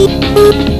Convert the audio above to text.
Beep, beep.